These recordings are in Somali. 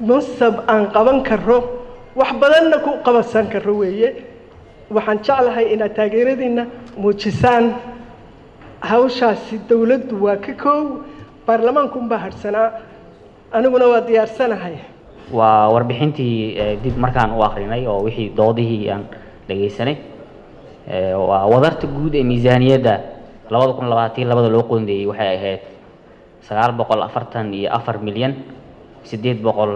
masab aan qaban karo wax badanna ku qabansan karo weeye. Waxaan jeclahay inaad taageeradiina muujisaan hawshaasi dowladdu waa ka koow baarlamaankunbaa hadhsanaa aniguna waa diyaarsanahay. Waa warbixintii dib markaan u akrinay oo wixii doodihii aan dhegaysanay waa wadarta guud ee miisaaniyadda labada kun labaatan labada loo qoondeeyey waxay ahayd sagaal boqol afartan iyo afar milyan siddeed boqol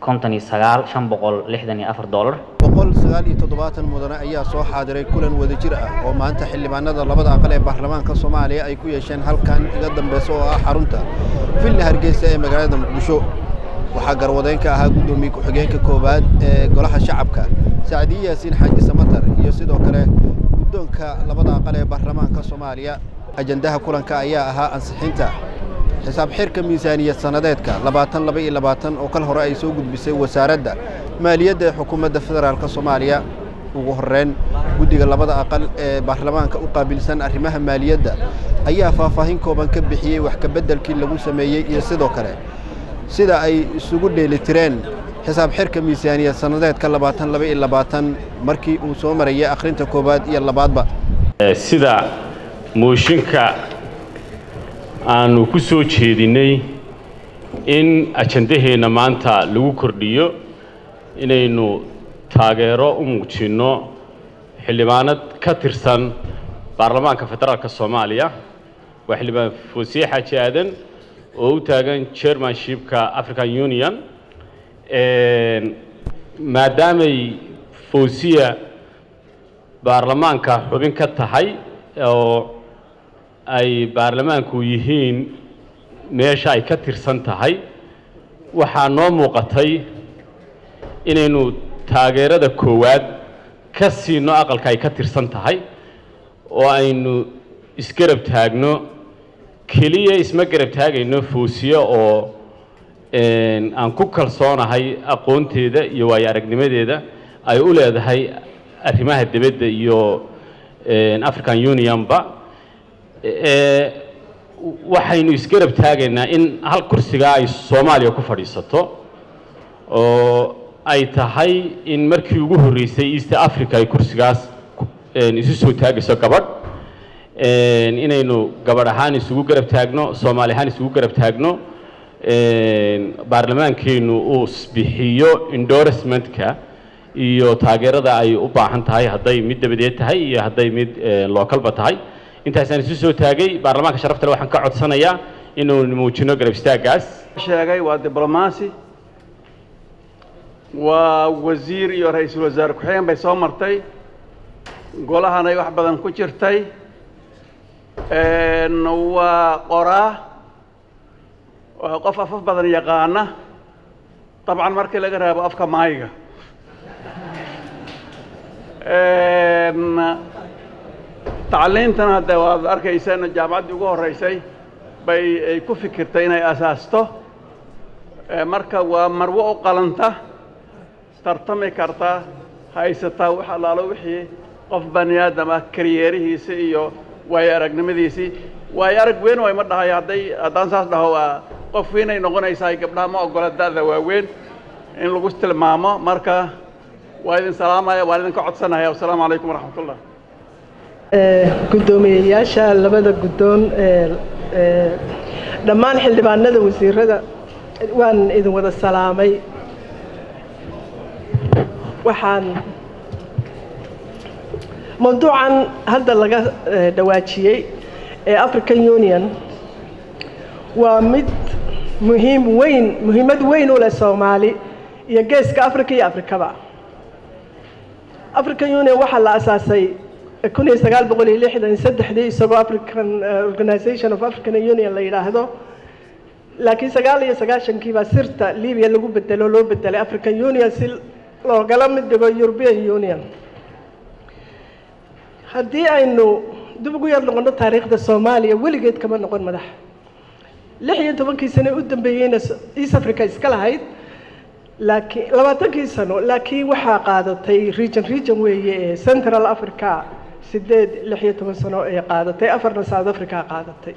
konton iyo sagaal shan boqol lixdan iyo afar dollar. Boqol sagaal iyo toddobaatan mudane ayaa soo xaadiray kulan wadajir ah oo maanta xildhibaanada labada aqal ee baarlamaanka soomaaliya ay ku yeesheen halkan iga dambeysa oo ah xarunta villa hargeysa ee magaalada muqdisho. Waxaa garwadeyn ka ahaa guddoomiye ku-xigeenka koowaad ee golaha shacabka sacdiye yaasiin xaaji samatar iyo sidoo kale guddoonka labada aqal ee baarlamaanka soomaaliya. Ajandaha kulanka ayaa ahaa ansixinta xisaab xirka miisaaniyad sannadeedka labaatan laba iyo labaatan oo kal hore ay soo gudbisay wasaaradda maaliyadda ee xukuumadda federaalk soomaaliya. Ugu horreyn guddiga labada aqal ee baarlamaanka u qaabilsan arrimaha maaliyadda ayaa faahfaahin kooban ka bixiyey wax kabeddelkii lagu sameeyey iyo sidoo kale sida ay isugu dheelitireen xisaab xirka miisaaniyad sannadeedka labaatan laba iyo labaatan markii uu soo marayay akhrinta koowaad iyo labaadba. Sida mooshinka aanu ku soo jeedinnay in ajandaheenna maanta lagu kordhiyo inaynu taageero u muujinno xildhibaanad ka tirsan baarlamaanka federaalka soomaaliya waa xildhibaan foosiye xaaji aadan oo u taagan chairmanshipka african union maadaamay foosiya baarlamaanka xubin ka tahay oo ay baarlamaanku yihiin meesha ay ka tirsan tahay waxaa noo muuqatay inaynu taageerada koowaad ka siino aqalka ay ka tirsan tahay oo aynu isgarab taagno keliya isma garab taagayno foosiye oo aan ku kalsoonahay aqoonteeda iyo waayo aragnimadeeda ay u leedahay arrimaha dibadda iyo african unionba waxaynu isgarab taagaynaa in hal kursigaa ay soomaaliya ku fadhiisato oo ay tahay in markii ugu horreysay east africa ay kursigaas isu soo taagayso gabadh. Inaynu gabadh ahaan isugu garab taagno soomaali ahaan isugu garab taagno. Baarlamaankeenu uu bixiyo endorsementka iyo taageerada ay u baahan tahay hadday mid dabadeed tahay iyo hadday mid localba tahay intaasaan isu soo taagay baarlamaanka sharafta le waxaan ka codsanayaa inuu muujino garab istaaggaas sheegay waa diblomaasi waa wasiir iyo ra'iisul wasaare ku-xigeen bay soo martay. Golahanay wax badan ku jirtay. Waa qoraa waa qof afaf badan yaqaana. Dabcan markii laga raabo afka maayiga tacliintana hadde waad arkayseen jaamacaddii ugu horreysay bay ay ku fikirtay inay asaasto. Marka waa marwo u qalanta tartami karta haysataa wax allaalo wixii qof bani aadam ah karyeerihiisi iyo waayo aragnimadiisii waayo arag weyn way ma dhahay hadday haddaan saas dhaho waa qof weynay noqonaysaa gabdhaha ma ogola da'da waaweyn in lagu tilmaamo marka waa idin salaamaya waan idinka codsanaya wasalaamu calaykum waraxmatullah guddoomiyeyaasha labada guddoon dhammaan xildhibaanada wasiirada waan idin wada salaamay. Waxaan mawduucan hadda laga dhawaajiyey ee african union. Waa mid muhiim weyn muhiimad weyn u leh soomaali iyo geeska africa iyo afrikaba. African union waxaa la asaasay kun iyo sagaal boqol iyo lixdan saddexdii isagoo african organization of african union la yidhaahdo. Laakiin sagaal iyo sagaashankii baa sirta libiya lagu bedelo loo bedelay african union si loogala mid dhigo european union. Haddii aynu dib ugu yar noqono taariikhda soomaaliya weligeed kama noqon madax. Lix iyo tobankii sano u dambeeyeyna east africa iska lahayd laakiin labaatankii sano laakiin waxaa qaadatay region region weeye ee central africa sideed lix iyo toban sano ay qaadatay afarna south africa qaadatay.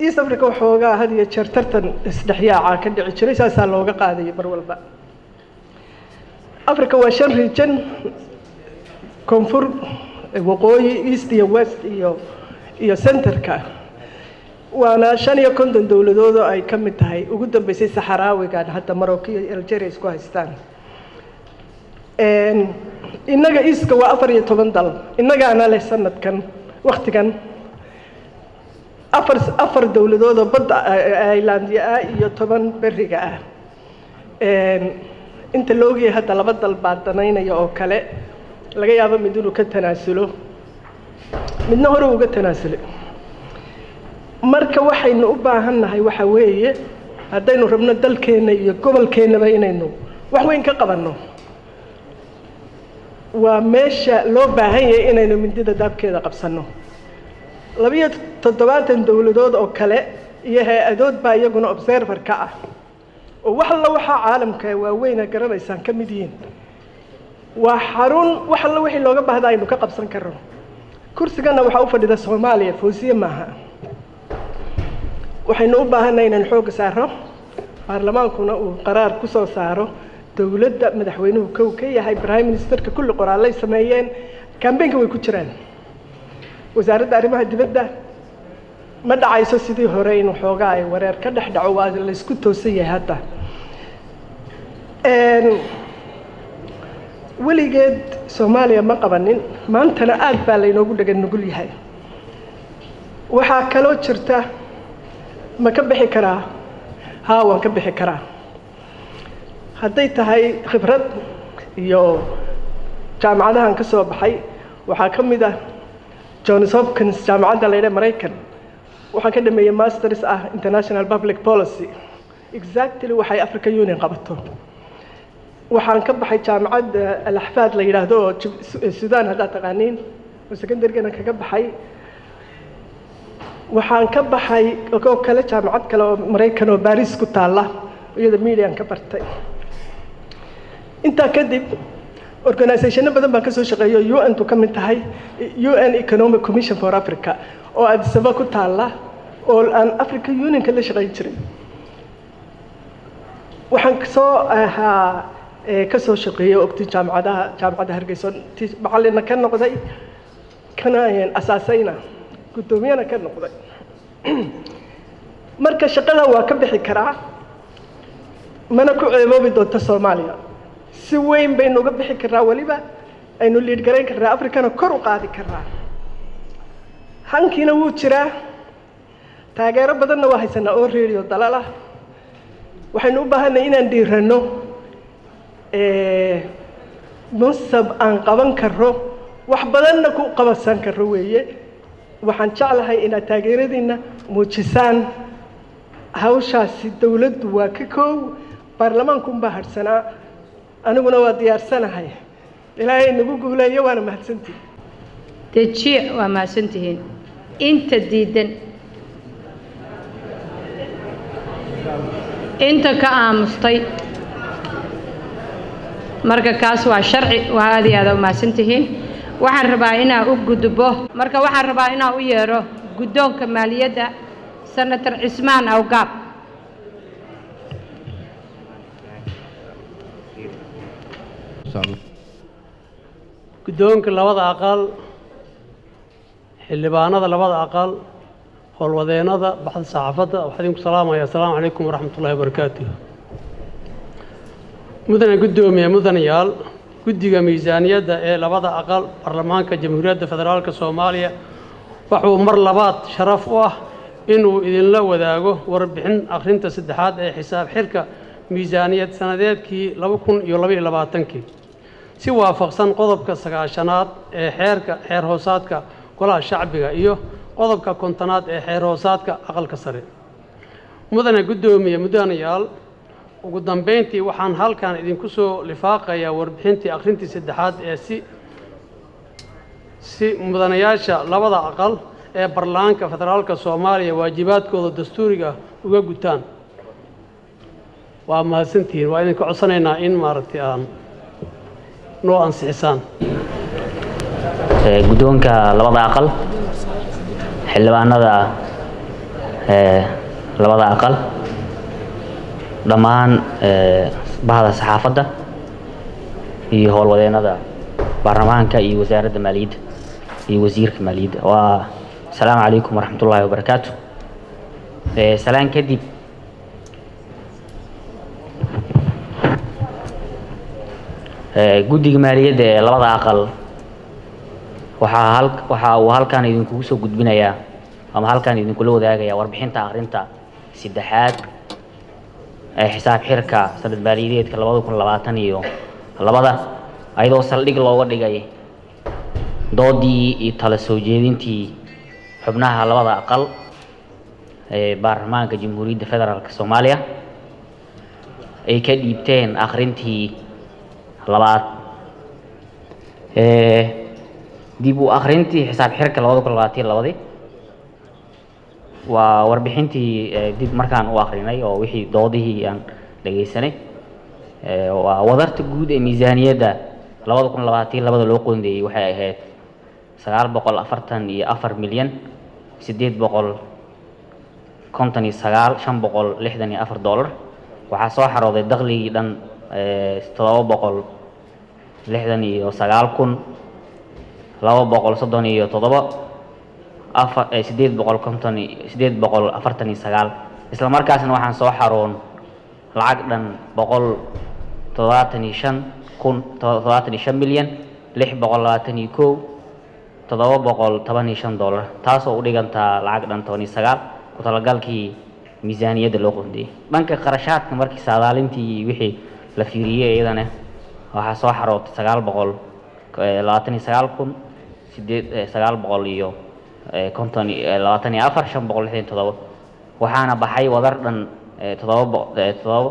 East africa waxoogaa had iyo jeer tartan isdhexyaaca ka dhici jiray saasaa looga qaadayay mar walba. Africa waa shan region koonfur waqooyi east iyo west iyo iyo centerka. Waana shan iyo konton dowladood oo ay ka mid tahay. Ugu dambeysay saxaraawigan hadda marocco algeria isku haystaan innaga eastka waa afar iyo toban dal. Innagaana leh sanadkan. Waktigan afar afar dowladood oo badda ilandia ah iyo toban beriga ah. Inta la ogyahay hadda laba dal baa danaynaya oo kale. Laga yaabo mid inuu ka tanaasulo. Midna hore uga tanaasulay marka waxaynu u baahan nahay waxa weeye haddaynu rabno dalkeenna iyo gobolkeennaba inaynu wax weyn ka qabanno waa meesha loo baahan yahay inaynu mindida daabkeeda qabsanno. Labiyo toddobaatan dowladood oo kale iyo hay'adood baa iyaguna observer ka ah. Oo wax alla waxaa caalamka waaweyna garanaysaan ka mid yihiin. Waa xarun wax alla wixii looga baahda aynu ka qabsan karno kursigana waxaa u fadhida soomaaliya foosiye maaha. Waxaynu u baahannahay inaan xoogga saaro baarlamaankuna uu qaraar ku soo saaro dowladda madaxweynuhu kow ka yahay prime ministerka kulli qoraallay sameeyeen. Kambeynka way ku jiraan wasaaradda arrimaha dibadda ma dhacayso sidii hore in waxoogaa ay wareer ka dhex dhaco waa laysku toosan yahay hadda. Weligeed soomaaliya ma qabanin. Maantana aad baa laynoogu dhagan nugul yahay. Waxaa kaloo jirta ma ka bixi karaa? Haa waan ka bixi karaa hadday tahay khibrad iyo jaamacadahan ka soo baxay waxaa ka mid ah johns hopkins jaamacadda la yidhaha maraykan waxaan ka dhameeyey masters ah international public policy. Exactly waxay africa union qabato. Waxaan ka baxay jaamacadda alaxfaad la yidhaahdo oo sudan haddaad taqaaniin oo secondarygana kaga baxay. Waxaan ka baxay oo kale jaamacad kale oo maraykan oo baris ku taalla iyada median ka bartay intaa kadib organisationno badan baan ka soo shaqeeyo u n tu ka mid tahay u n economic commission for africa oo adisaba ku taalla oo aan africa unionka la shaqeyn jiray waxaan ka soo ahaa ka soo shaqeeyey ogti jaamacadaha jaamacadda hargeysa macalina ka noqday kana asaasayna guddoomiyana ka noqday. Marka shaqada waa ka bixi karaa mana ku ceeboobi doonto soomaaliya si weyn baynu uga bixi karnaa weliba aynu liid garayn karnaa africana kor u qaadi karnaa hankiina wuu jiraa. Taageero badanna waa haysanaa oo radio dalal ah waxaynu u baahanay inaan dhiiranno mansab aan qaban karro wax badanna ku qabansan karro weeye. Waxaan jeclahay inaad taageeradiinna muujisaan. Hawshaasi dowladdu waa ka koow baarlamaankunbaa hadhsanaa aniguna waa diyaarsanahay. Ilaahay nagu guuleeyo waana mahadsantihi dejiye waa mahadsantihiin. Inta diidan. Inta ka aamustay. Marka kaas waa sharci waa aad iyo aada u mahadsantihiin. Waxaan rabaa inaa u gudbo. Marka waxaan rabaa inaa u yeedho guddoonka maaliyadda senator cismaan awgaab guddoonka labada aqal xildhibaanada labada aqal howlwadeennada baxda saxaafadda waxaa idinku salaamaya assalaamu calaykum waraxmat ullahi wabarakaatuh. Mudane guddoomiye mudanayaal guddiga miisaaniyadda ee labada aqal baarlamaanka jamhuuriyadda federaalka soomaaliya wuxuu mar labaad sharaf u ah inuu idinla wadaago warbixin akhrinta saddexaad ee xisaab xirka miisaaniyad sannadeedkii laba kun iyo labaiyo labaatankii si waafaqsan qodobka sagaashanaad ee xeerka xeer hoosaadka golaha shacbiga iyo qodobka kontonaad ee xeer hoosaadka aqalka sare. Mudane guddoomiye mudanayaal ugu dambayntii waxaan halkan idinku soo lifaaqayaa warbixintii akhrintii saddexaad ee si si mudanayaasha labada aqal ee baarlamaanka federaalka soomaaliya waajibaadkooda dastuuriga uga gutaan. Waa mahadsantihiin waa idinka codsanaynaa in maaragtay aan noo ansixisaan guddoonka labada aqal xildhibaanada ee, labada aqal dhammaan ee, bahda saxaafadda iyo howlwadeennada baarlamaanka iyo wasaaradda maaliyadda iyo wasiirka maaliyadda waa asalaamu calaykum waraxmat ullaahi wabarakaatu salaan kadib guddiga maaliyadda ee labada aqal. Waxaa hal waxa uu halkan idinkugu soo gudbinayaa ama halkan idinkula wadaagayaa warbixinta akhrinta saddexaad ee xisaab xirka sanad maaliyadeedka labada kun labaatan iyo labada ayadoo saldhig looga dhigay doodii iyo tala soo jeedintii xubnaha labada aqal ee baarlamaanka jamhuuriyadda federaalk soomaaliya ay ka dhiibteen akhrintii labaad. Ee dib u akhrintii xisaab xirka labada kun labaatan labadii. Waa warbixintii ee, dib markaan u akrinay oo wixii doodihii aan dhegaysanay ee, waa wadarta guud ee miisaaniyadda. Labada kun labaatan labada loo qoondeeyey waxay ahayd sagaal boqol afartan iyo afar milyan siddeed boqol konton iyo sagaal shan boqol lixdan iyo afar dollar. Waxaa soo xarooday dakhligii dhan toddoba boqol lixdan iyo sagaal kun laba boqol soddon iyo toddoba afar eh, siddeed boqol konton iyo siddeed boqol afartan iyo sagaal. Isla markaasna waxaan soo xaroon lacag dhan boqol toddobaatan iyo shan kun toddobaatan iyo shan milyan lix boqol labaatan iyo kow toddoba boqol toban iyo shan dollar taasoo u dhigantaa lacag dhan toban iyo sagaal. Ku miisaaniyadda loo qoondeeyey dhanka qarashaadka markii saadaalintii wixii la fiiriyey iyadana waxaa soo xarootay sagaal boqol eh, labaatan iyo sagaal kun sideed eh, sagaal boqol iyo eh, konton eh, labaatan iyo afar shan boqol lixdan toddoba waxaana baxay wadar dhan eh, toddoba eh, toddoba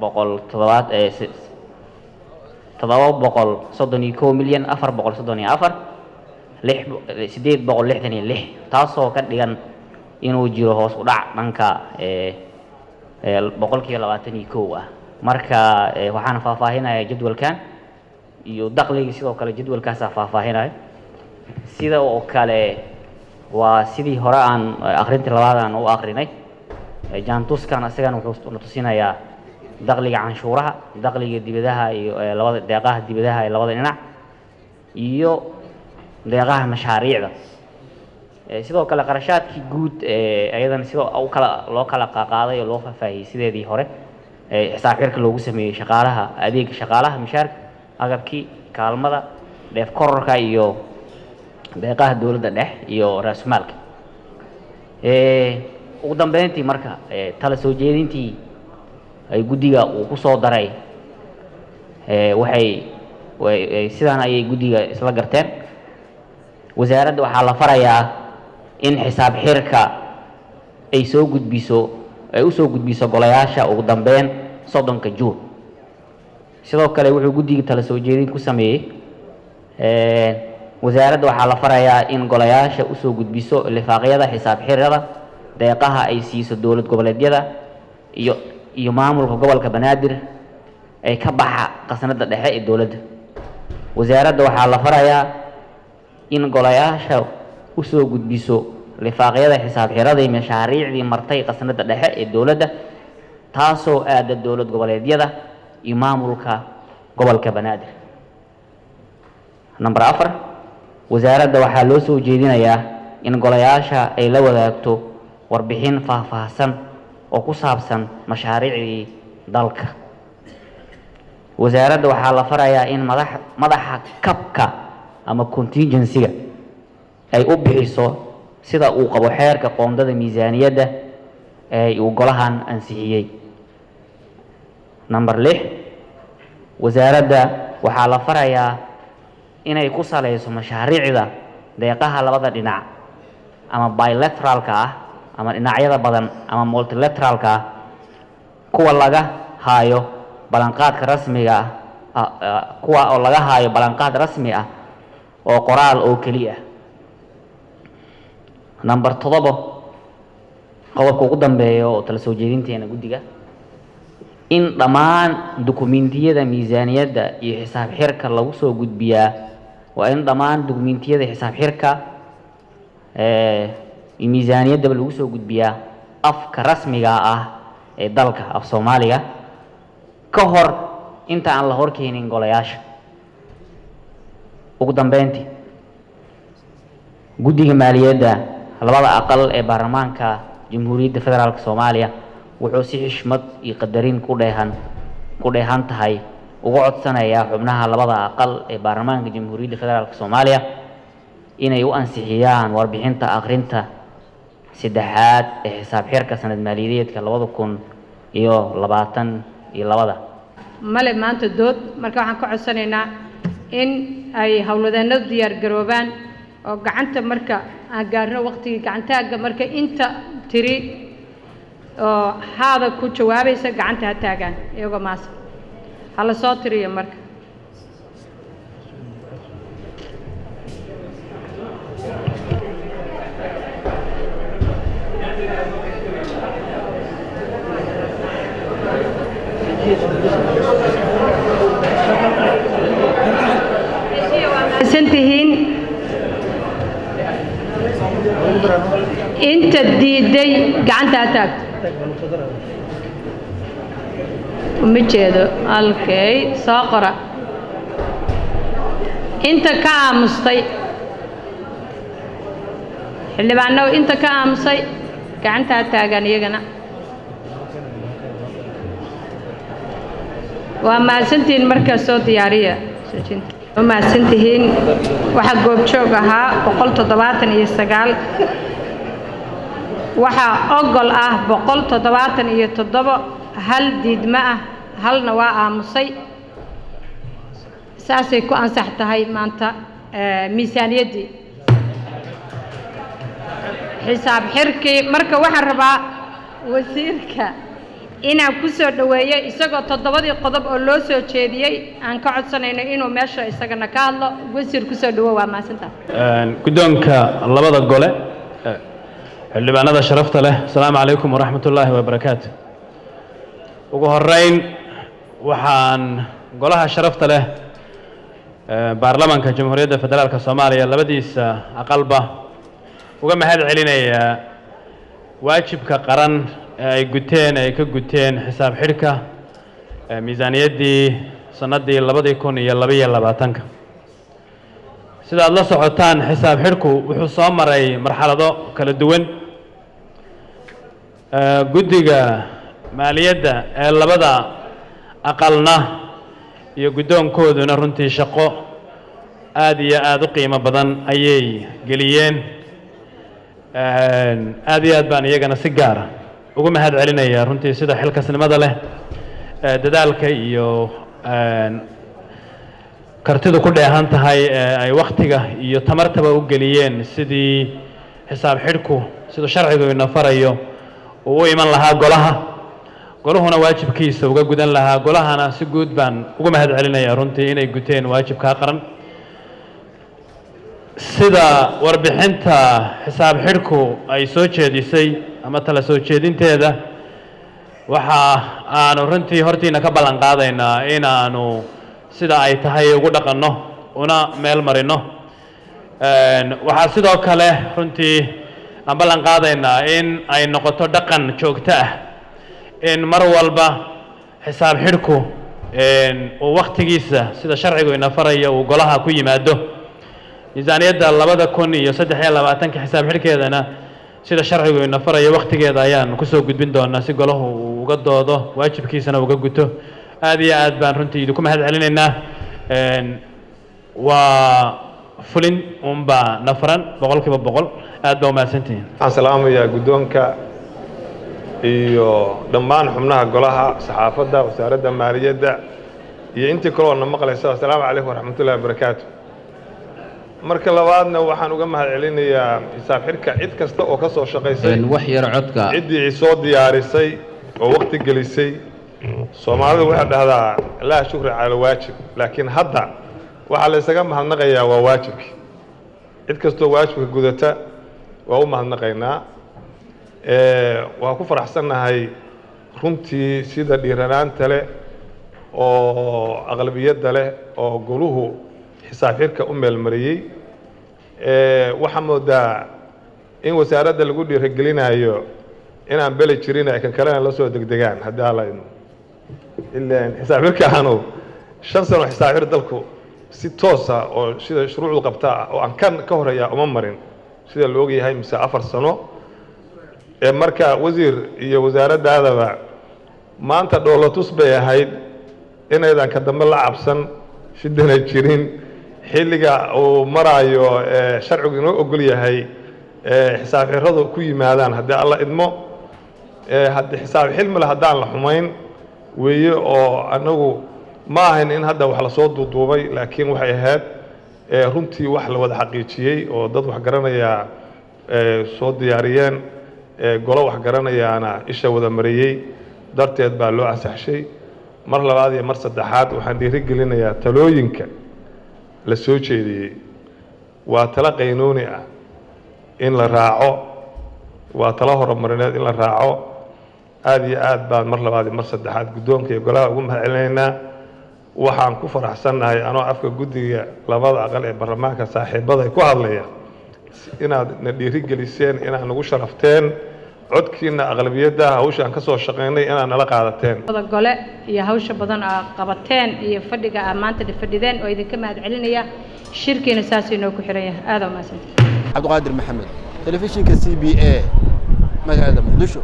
boqol toddobaad eh, toddoba boqol soddon iyo kow milyan afar boqol soddon iyo afar lix eh, siddeed boqol lixdan iyo lix taasoo ka dhigan inuu jiro hoos u dhac dhanka eh, eh, boqolkiiba labaatan iyo kow ah marka eh, waxaan faahfaahinaya jadwalkan iyo dakhligii sidoo kale jadwalkaasaa faahfaahinaya. Sida oo kale waa sidii hore aan eh, akhrintii labaad aan u akhrinay. Eh, jaantuskan isagana wuxuu na tusinayaa dakhliga canshuuraha dakhliga dibadaha iyo labada deeqaha dibadaha ee labada dhinac iyo deeqaha mashaariicda. Sidoo kale qarashaadkii guud ayadana sidoo u kala loo kala qaqaaday oo loo faahfaahiyey sideedii hore xisaab xirka loogu sameeyey shaqaalaha adeega shaqaalaha mishaarka agabkii kaalmada dheef kororka iyo deeqaha dowladda dhex iyo raasumaalka ugu dambeyntii marka tala soo jeedintii ay guddiga uu ku soo daray waxay sidaan ayay guddiga isla garteen. Wasaaradda waxaa la farayaa in xisaab xirka ay soo gudbiso ay u soo gudbiso golayaasha ugu dambeyn soddonka juun. Sidoo kale wuxuu guddiga tala soo jeedin ku sameeyey wasaaradda waxaa la farayaa in golayaasha u soo gudbiso lifaaqyada xisaab xirada deeqaha ay siiso dowlad goboleedyada iyo iyo maamulka gobolka banaadir ay ka baxa qasnada dhexe ee dowladda. Wasaaradda waxaa la farayaa in golayaasha u soo gudbiso lifaaqyada xisaab xirada iyo mashaariicdii martay qasnada dhexe ee dowladda taasoo aada dowlad goboleedyada iyo maamulka gobolka banaadir number afar wasaaradda waxaa loo soo jeedinayaa in golayaasha ay la wadaagto warbixin faahfaahsan oo ku saabsan mashaariicdii dalka wasaaradda waxaa la farayaa in madax madaxa kabka ama contingency-ga ay u bixiso sida uu qabo xeerka qoondada miisaaniyadda ee uu golahan ansixiyey. Number lix wasaaradda waxaa la farayaa inay ku salayso mashaariicda deeqaha labada dhinac ama bilateralka ah ama dhinacyada badan ama multilateralka ah kuwa laga haayo ballanqaadka rasmiga ah ah, ah, kuwa oo laga haayo ballanqaad rasmi ah oo qoraal oo keliya number toddobo. Qodobka ugu dambeeya oo tala soo jeedinteena guddiga. In dhammaan dukumiintiyada miisaaniyadda iyo xisaab xirka lagu soo gudbiyaa waa in dhammaan dukumiintiyada xisaab xirka miisaaniyaddaba lagu soo gudbiyaa afka rasmiga ah ee dalka af soomaaliga. Ka hor inta aan la horkeenin golayaasha. Ugu dambeyntii guddiga maaliyadda labada aqal ee baarlamaanka jamhuuriyadda federaalk soomaaliya wuxuu si xishmad iyo qadarin ku dheehan ku dheehan tahay uga codsanayaa xubnaha labada aqal ee baarlamaanka jamhuuriyadda federaalk soomaaliya inay u ansixiyaan warbixinta akhrinta saddexaad ee xisaab xirka sanad maaliyadeedka labada kun iyo labaatan iyo labada. Male maanta dood marka waxaan ka codsanaynaa in ay howlwadeennadu diyaar garoobaan oo gacanta marka gaarno waqtigii gacantaagga marka inta tiri oo haada ku jawaabaysa gacanta ha taagaan iyagoo maasa ha la soo tiriyo marka mahadsantihiin inta diiday gacanta ha taagto. Uma jeedo halkay soo qora. Inta ka aamustay. Xildhibaanow inta ka aamusay gacanta ha taagaan iyagana. Waa mahadsantihiin markaas soo diyaariya waa mahadsantihiin waxaa goobjoog ahaa boqol toddobaatan iyo sagaal waxaa ogol ah boqol toddobaatan iyo toddobo. Hal diidmo ah halna waa aamusay. Saasay ku ansax tahay maanta miisaaniyaddii xisaab xirkii marka waxaan rabaa wasiirka inaan ku soo dhoweeyo isagoo toddobadii qodob oo loo soo jeediyey aan ka codsanayno inuu meesha isagana ka hadlo wasiir ku soo dhowo waa mahadsantaha guddoonka labada gole xildhibaanada sharafta leh. Asalaamu calaykum waraxmat ullaahi wabarakaatu ugu horeyn waxaan golaha sharafta leh baarlamaanka jamhuuriyadda federaalk soomaaliya labadiisa aqalba uga mahad celinayaa waajibka qaran ee ay guteen ay ka guteen xisaab xidhka miisaaniyaddii sannaddii labadii kun iyo labaiyo labaatanka. Sida aad la socotaan xisaab xidhku wuxuu soo maray marxalado kala duwan guddiga maaliyadda ee labada aqalna iyo guddoonkooduna runtii shaqo aada iyo aada u qiimo badan ayay geliyeen. Aada iyo aad baan iyagana si gaara ugu mahad celinaya runtii sida xilkasnimada leh dadaalka iyo kartidu ku dheehan tahay ee ay wakhtiga iyo tamartaba u geliyeen sidii xisaab xidhku siduu sharcigu ina farayo uu u iman lahaa golaha. Goluhuna waajibkiisa uga gudan lahaa. Golahana si guud baan ugu mahad celinaya runtii inay guteen waajibkaa qaran. Sida warbixinta xisaab xidhku ay soo jeedisay ama tala soo jeedinteeda waxa aanu runtii hortiina ka ballan qaadaynaa inaanu sida ay tahay ugu dhaqanno una meel marino. Waxaa sidoo kale runtii aan ballan qaadaynaa in ay noqoto dhaqan joogto ah in mar walba xisaab xidhku uu wakhtigiisa sida sharcigu ina faraya uu golaha ku yimaado miisaaniyadda labada kun iyo saddex iyo labaatanka xisaab xidhkeedana sida sharcigu ina farayo wakhtigeeda ayaan ku soo gudbin doonaa si golahu uu uga doodo waajibkiisana uga guto. Aad iyo aad baan runtii idinku mahad celinaynaa waa fulin unbaa na furan boqol kiiba boqol aad baa umahadsantihiin waxaan salaamayaa guddoonka iyo dhammaan xubnaha golaha saxaafadda wasaaradda maaliyadda iyo intii kaloo na maqlaysa. Assalaamu calaykum waraxmatullahi wabarakaatu marka labaadna waxaan uga mahad celinayaa xisaab xidhka cid kasta oo ka soo shaqaysay wax yar codka. ciddii soo diyaarisay oo waqti gelisay. Soomaalidu waxay dhahdaa laa shukri cala waajib laakiin hadda waxaa la isaga mahadnaqayaa waa waajibki. Cid kastoo waajibka gudata waa u mahadnaqaynaa. Waa ku faraxsannahay runtii sida dhiiranaanta leh oo aqlabiyadda leh oo goluhu xisaab xidhka u meelmariyey. Waxaa moodaa in wasaaradda lagu dhiirigelinayo inaan beli jirin ay kan kalena la soo degdegaan haddii idmo ilaan xisaab xirkaanu shan sano xisaab xir dalku si toosa oo sida shuruucdu qabtaa oo aan kan ka horreeya uma marin sida la ogyahay mise afar sano ee marka wasiir iyo wasaaraddaadaba maanta dhoolatus bay ahayd inaydan ka dambe la cabsan shidana jirin. Xilliga uu maraayo sharcigu inoo ogol yahay xisaab xiradu ku yimaadaan haddii alla idmo haddii xisaab xilmile haddaan la xumayn weeye oo annagu ma ahayn in hadda wax la soo duuduubay laakiin waxay ahayd runtii wax la wada xaqiijiyey oo dad wax garanayaa ee soo diyaariyeen ee golo wax garanayaana isha wada mariyey darteed baa loo ansaxshay. Mar labaad iyo mar saddexaad waxaan dhiirigelinayaa talooyinka la soo jeediyey. Waa talo qaynuuni ah in la raaco waa talo horumarineed in la raaco. Aada iyo aad baan mar labaad iyo mar saddexaad guddoonka iyo golaha ugu mahad celinaynaa waxaan ku faraxsannahay anoo afka guddiga labada aqal ee baarlamaanka saaxiibada ku hadlaya inaad na dhiirigeliseen inaad nagu sharafteen codkiina aqlabiyadda hawsha aan ka soo shaqaynay inaad nala qaadateen. Wada gole iyo hawsha badan aa qabateen iyo fadhiga aa maanta fadhideen oo idinka mahad celinaya shirkiina saasuu inoo ku xiran yahay. Aada u mahadsantahay cabdiqaadir maxamed telefishinka c b a magaalada muqdisho